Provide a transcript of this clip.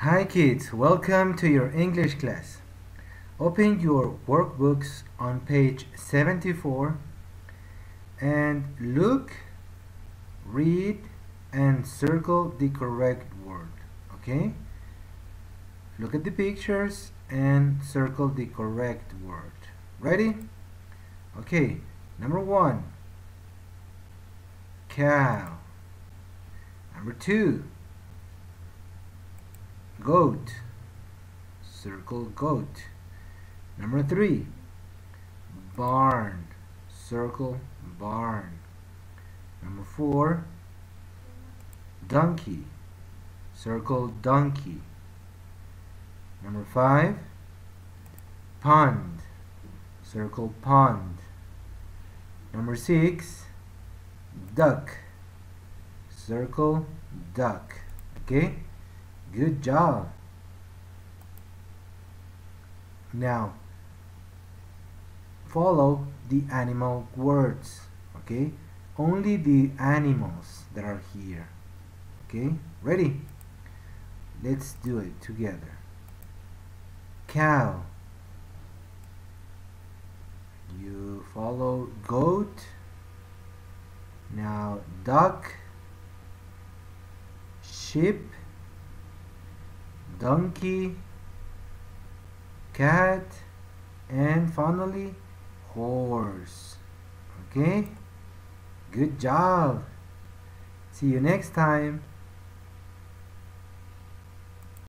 Hi kids, welcome to your English class. Open your workbooks on page 74 and look, read and circle the correct word, okay? Look at the pictures and circle the correct word. Ready? Okay, number one, cow. Number two, goat. Circle goat. Number three barn. Circle barn. Number four donkey. Circle donkey. Number five pond. Circle pond. Number six duck. Circle duck. Okay Good job. Now, follow the animal words, okay? Only the animals that are here, okay? Ready? Let's do it together. Cow. You follow goat. Now, duck. Sheep donkey, cat, and finally horse. Okay? Good job. See you next time.